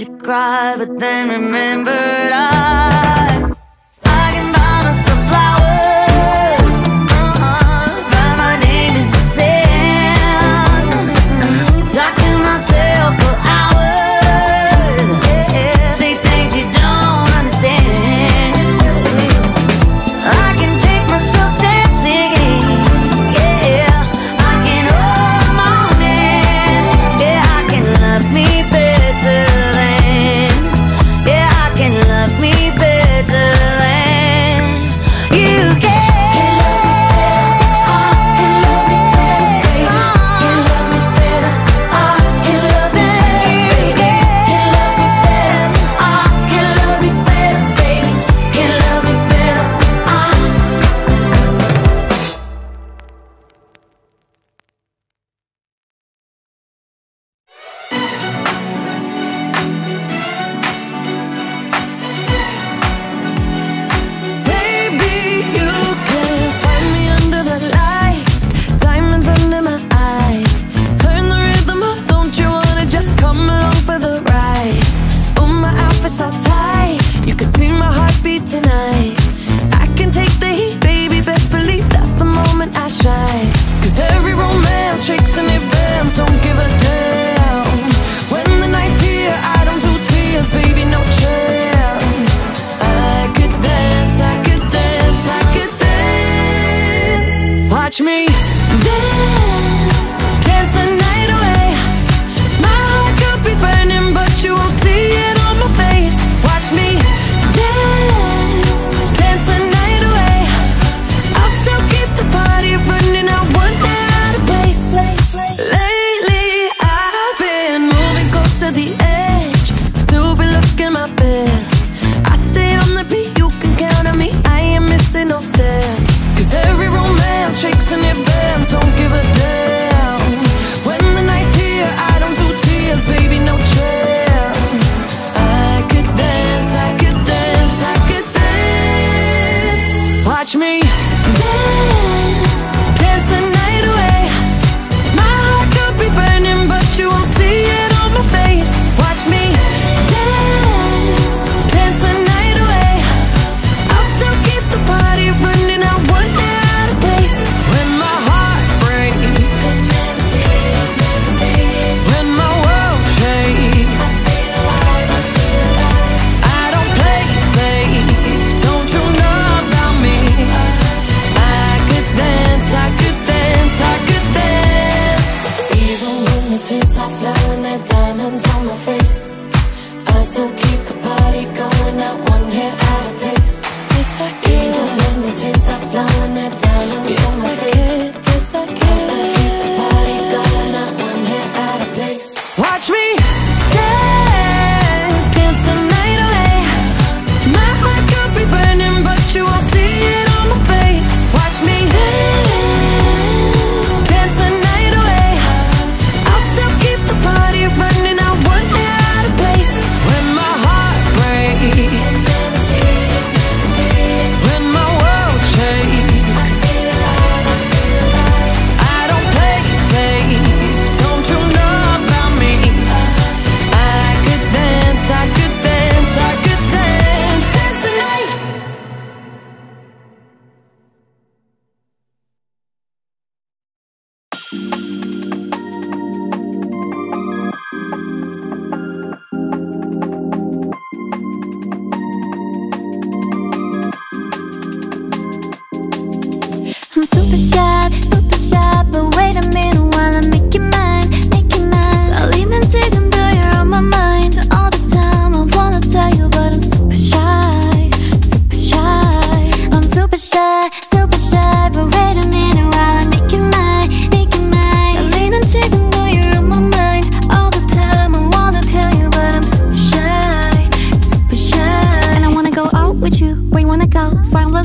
you cry, but then remembered I so tight. You can see my heartbeat tonight. I can take the heat, baby, best believe that's the moment I every romance shakes and it missing no steps. Cause every romance shakes and it bends Don't give a damn. When the night's here, I don't do tears Baby, no chance. I could dance, I could dance, I could dance. Watch me dance.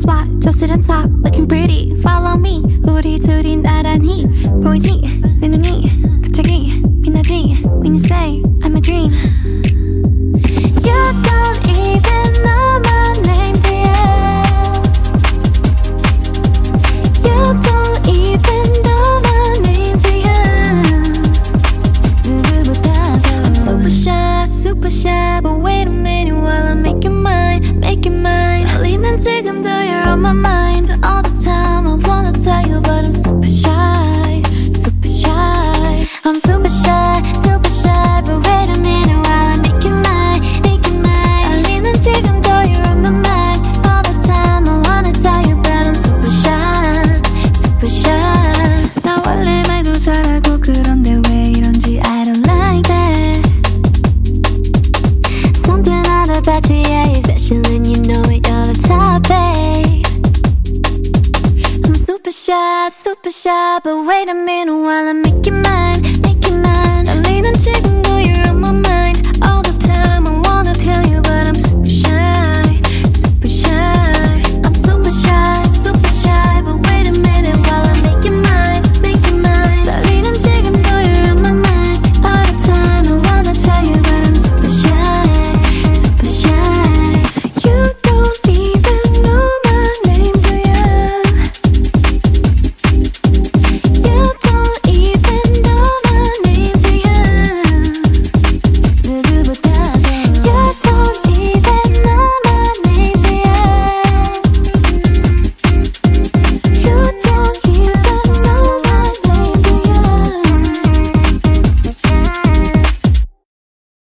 spot, just sit and talk, looking pretty. Follow me, hooty tooty, 나란히, pointy. Wait a minute while I'm